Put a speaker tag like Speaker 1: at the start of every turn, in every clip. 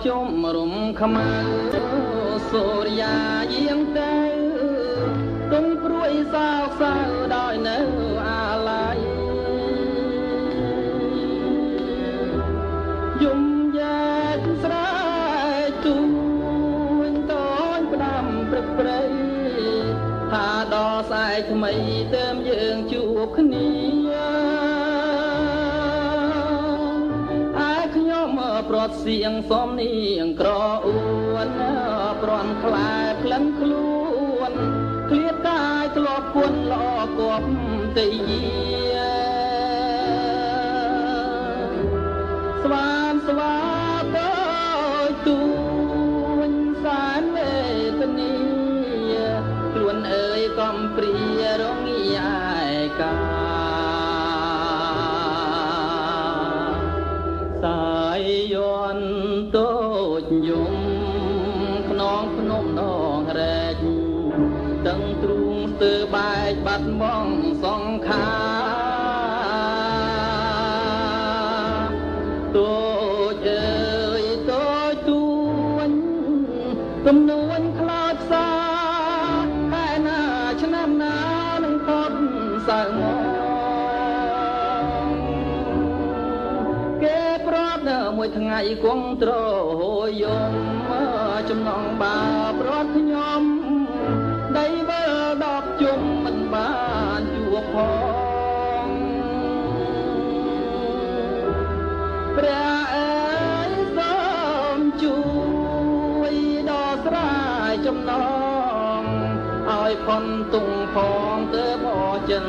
Speaker 1: ភ្នំបោះជុំរំខ្មៅសូរិយាយាងទៅទុំព្រួយសោកសៅដោយនៅអាឡ័យយំយ៉ាច់ស្រែកទូនតូនផ្ដាំព្រឹកព្រៃថាដល់ស្អែកថ្មីទើបយើងជួបគ្នា ត់សៀងសំនៀងក្រអួនប្រន់ខ្លែក្លិនខ្លួនឃ្លាតកាយធ្លាប់គន់ល្អគប់ទី គង់ត្រយំចំណងបាប្រត់ខ្ញុំដីវិលដកជុំមិនបានជួបផងព្រះអើយសូមជួយដល់ស្រ័យចំណងឲ្យផុនទុងផងទៅបោចិន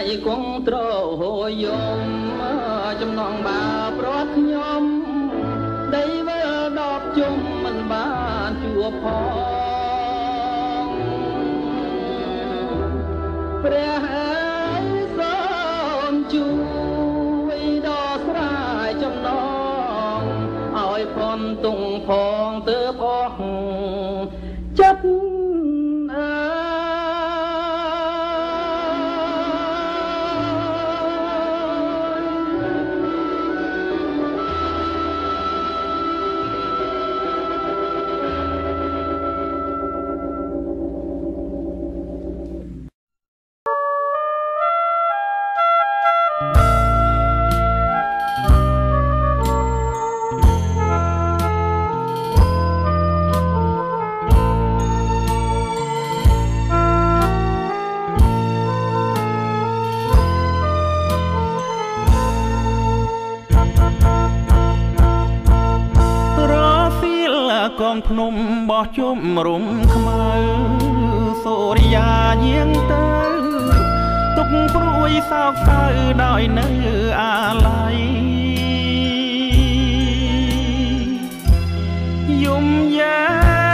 Speaker 1: យថ្ងៃគង់ត្រហយំចំណងបាប្ង
Speaker 2: ភ្នំបោះជុំរុំខ្មៅសូរិយាយាងទៅទុកព្រួយសោកសៅដោយនៅអាឡ័យយំយ៉ា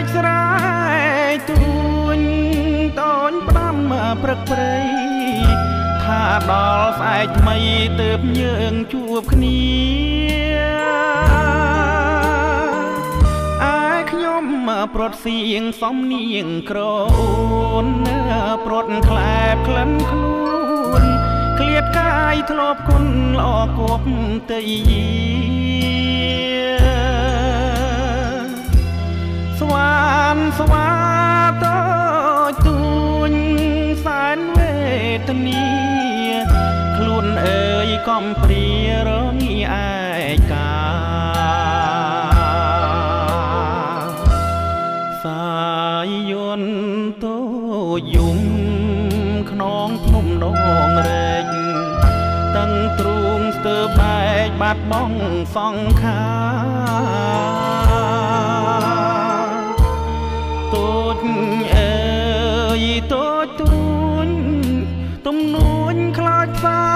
Speaker 2: ច់ស្រែកទួញតូនផ្ដាំព្រឹកព្រៃថាដល់ស្អែកថ្មីទើបយើងជួបគ្នា ខ្ញុំប្រត់សៀងសំនៀងក្រអូនប្រត់ខ្លែបក្លិនខ្លួនឃ្លាតកាយធ្លាប់គុណល្អគប់ទៅយាស្វានស្វាតូចទួញសែនវេទនីខ្លួនអើយកំព្រារងាឯកា បែកបាត់បង់សង្ខារតូចអើយតូចទួញទំនួញខ្លោចផ្សា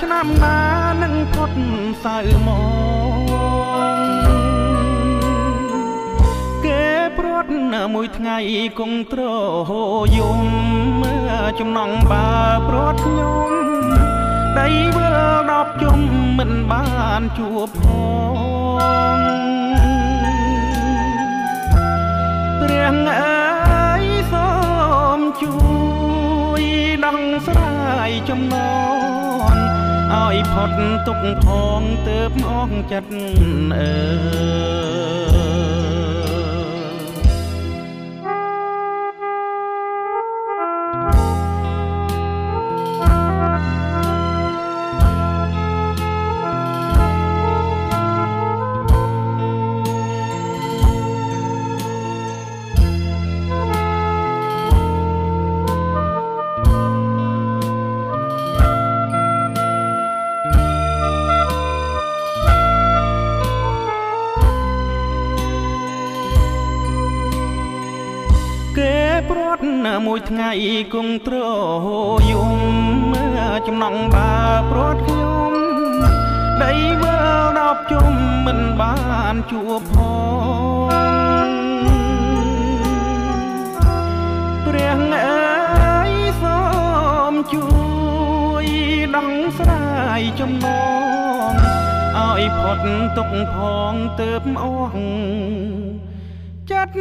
Speaker 1: ឆ្នាំណានឹងផុតសៅមកគេព្រាត់មួយថ្ងៃគង់ត្រយំចំណងបើព្រាត់ខ្ញុំ ដីវិលដប់ជុំមិនបានជួបផងព្រះអើយសូមជួយដងស្រាយចំណងឲ្យផុតទុកផងទើបអងចិត្តអើ មួយថ្ងៃគង់ត្រយំចំណងបាព្រាត់ខ្ញុំដីមើលដល់ជុំមិនបានជួបផងព្រះអើយសូមជួយដងស្រាយចំណងឲ្យផុតទុកផងទើបអស់ចិត្ត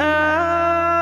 Speaker 1: អើ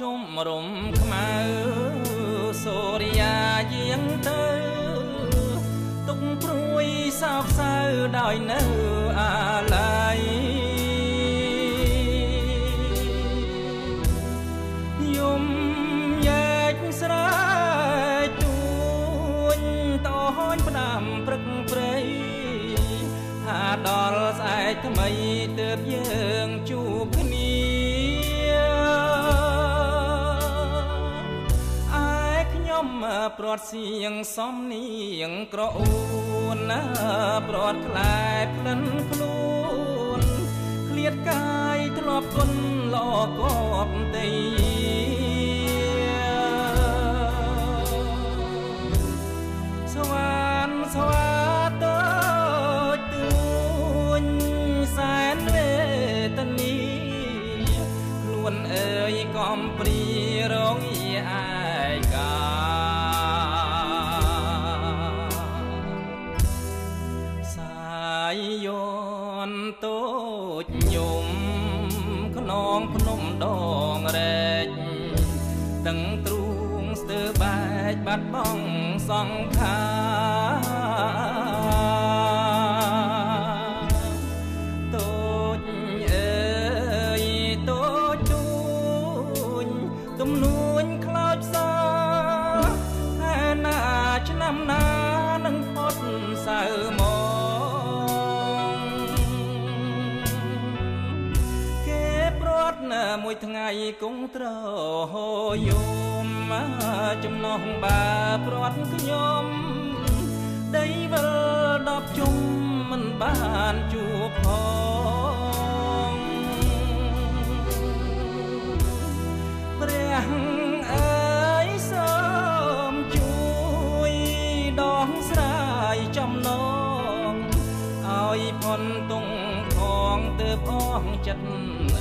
Speaker 1: ជុំរំខ្មៅសូរិយាយាងទៅទុកព្រួយសោកសៅដោយនៅអាឡ័យយំ ព្រាត់សៀងសំនៀងក្រអួនណាព្រាត់ខ្លែផ្លិនខ្លួនឃ្លាតកាយធ្លាប់គុណលោកកបតី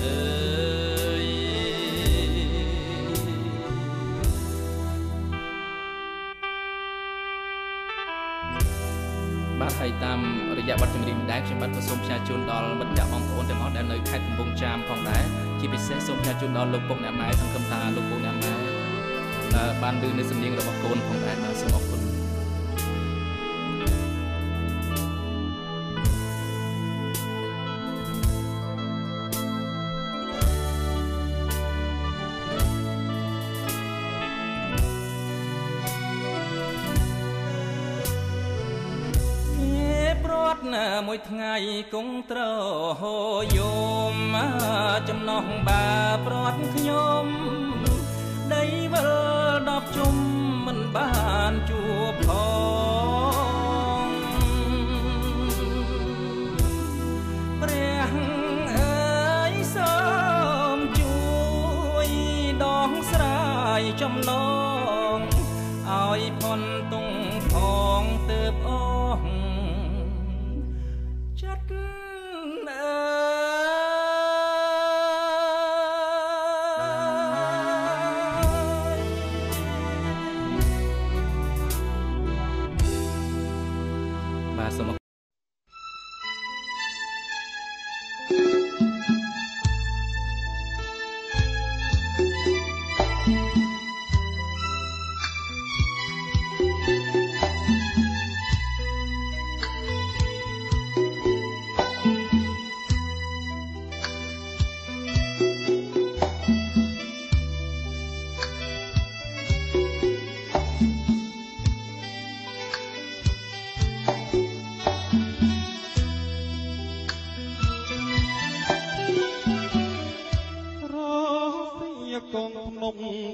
Speaker 1: អើយហើយតាមរយៈបទ
Speaker 3: ចម្រៀងដែរខ្ញុំ
Speaker 1: បាទក៏សូមផ្សាយជូនដល់មិត្តភ័ក្តិបងប្អូនទាំងអស់ដែលនៅខេត្តកំពង់ចាមផងដែរជាពិសេសសូមផ្សាយជូនដល់លោកពុកអ្នកម៉ែសង្ឃឹមថាលោកពុកអ្នកម៉ែបានឮនៅសំនៀងរបស់កូនផងដែរបាទសូមអរគុណ ត់មួយថ្ងៃគង់ត្រហោយមចំណោះបាប្រត់ខ្ញុំដីវិលដប់ជុំមិនបានជួបផងព្រះអើយសូមជួយដងស្រ័យចំណោ cercare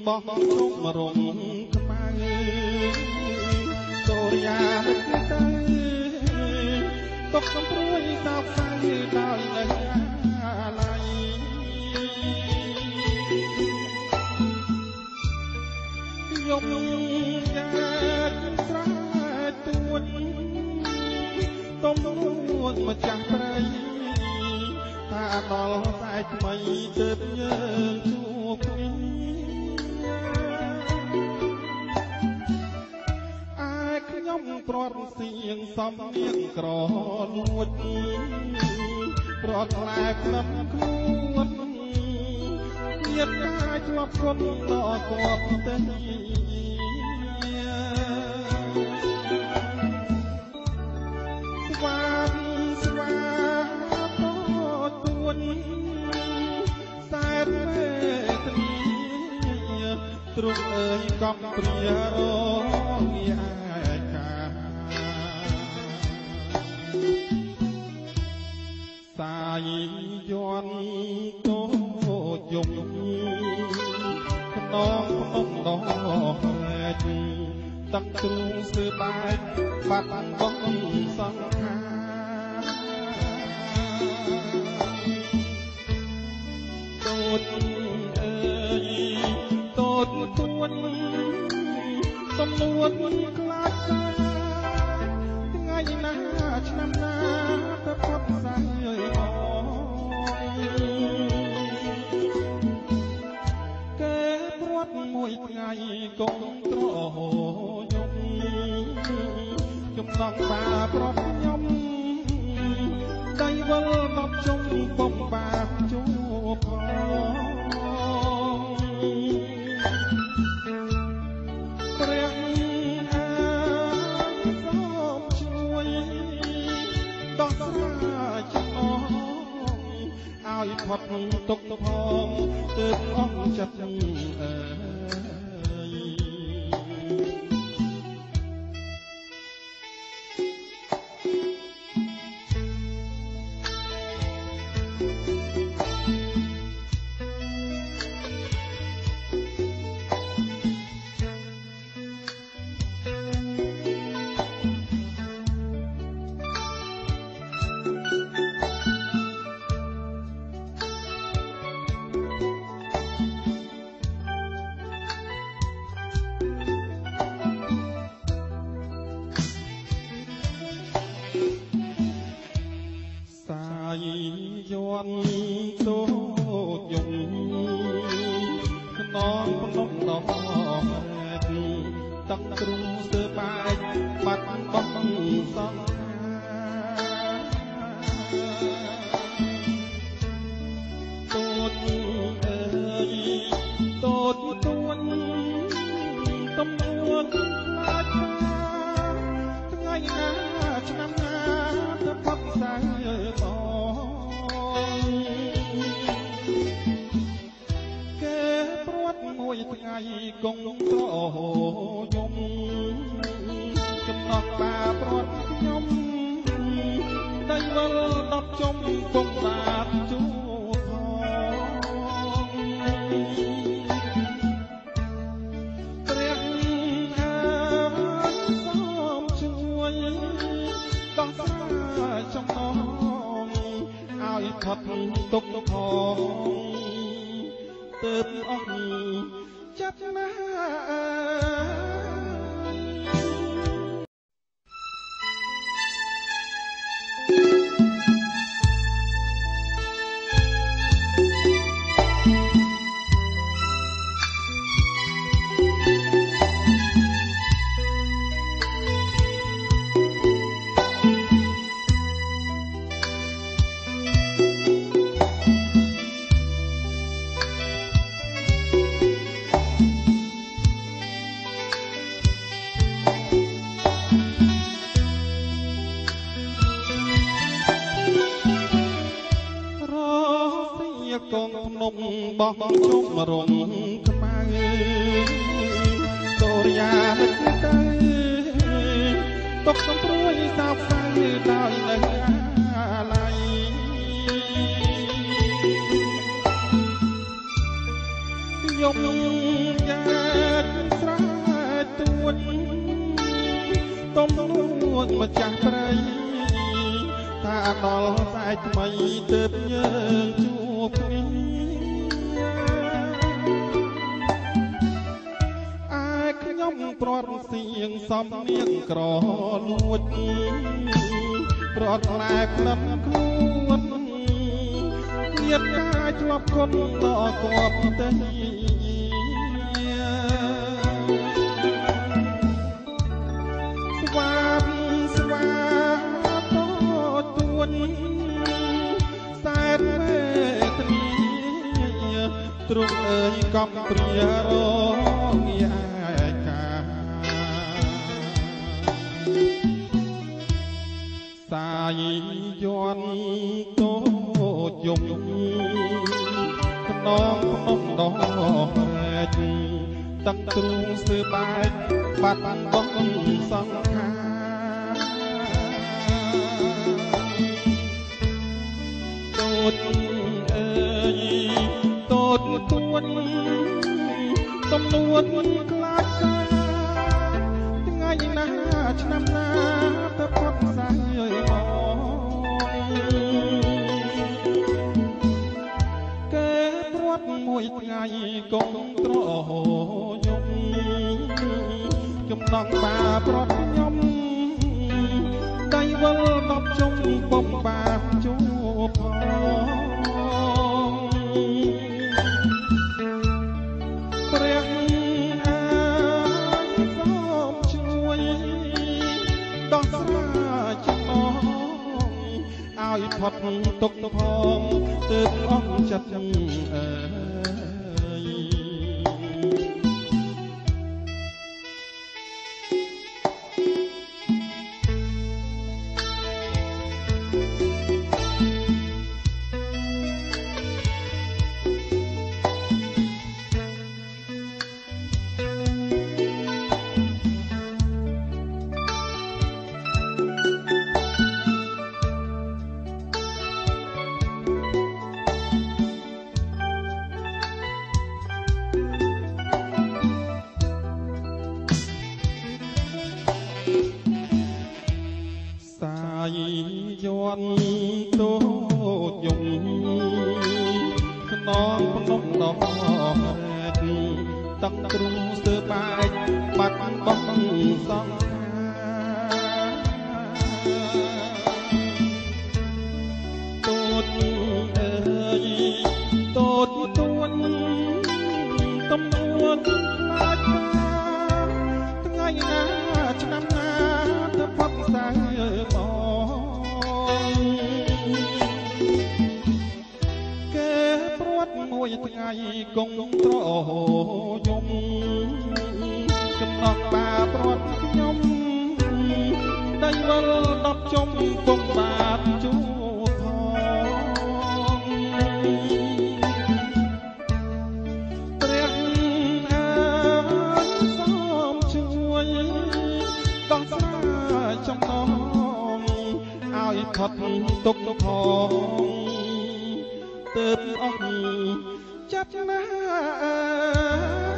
Speaker 1: បោះគ្រប់មរំខ្មៅសូរិយានឹងទៅទុកសំព្រួយសោកសៅដោយនឹងអាឡ័យយំយ៉ាត្រាទួតទុំទួតម្ចាស់ព្រៃថាដល់តែថ្មីទើបយើងជួបគ្នា ខ្ញុំព្រាត់សៀងសំនៀងក្រលួចព្រាត់ខ្លែក្លឹ
Speaker 2: មខ្លួនទៀតកាយជាប់គុណដល់គាត់ទេស្វាស្វាតទួនសែនមេត្រីទ្រង់អើយកំព្រារោ កុំត្រហោញុំ
Speaker 4: ចំណងបាប្រពខ្ញុំដៃវិលបបជុំពំបាជួបផងព្រះអាសូមជួយដោះស្រាយចិត្តអស់ឲ្យផុតទុកផងទើបអស់ចិត្ត បោះជុំរំខ្មៅសូរិយានឹកទៅទុកសំព្រួយសោកសៅដោយនៅអាឡ័យយំយ៉ាច់ស្រែកទួតទុំនួតម្ចាស់ព្រៃថាដល់ស្អែកថ្មីទើបយើងជួបគ្នា ខ្ញុំព្រាត់សៀងសំនៀងក្រលួចព្រាត់ខ្លែក្លិនខ្លួនមានការជាប់គុណដល់គាត់ទៅស្វាបស្វាតូចទួនសែនវេទនីទ្រង់អើយកំព្រារ យយន់តូចយំខ្នងភ្នំដោះរែកតាំងទ្រូងស្ទើបែកបាត់បង់សង្ខារតូចអើយតូចទួនទំនួនខ្លាច អស់ យន់តូចយំខ្នងភ្នំដល់រែកតាំងទ្រូងស្ទើបែកបាត់បង់សង្ខា គង់ត្រយំចំណងបាព្រាត់ខ្ញុំដៃវិលដប់ជុំគង់បាទជួបផងព្រះអើយសូមជួយដោះស្រាយចំណងឲ្យផុតត់ទុកផងទើបអស់ ចាប់ណា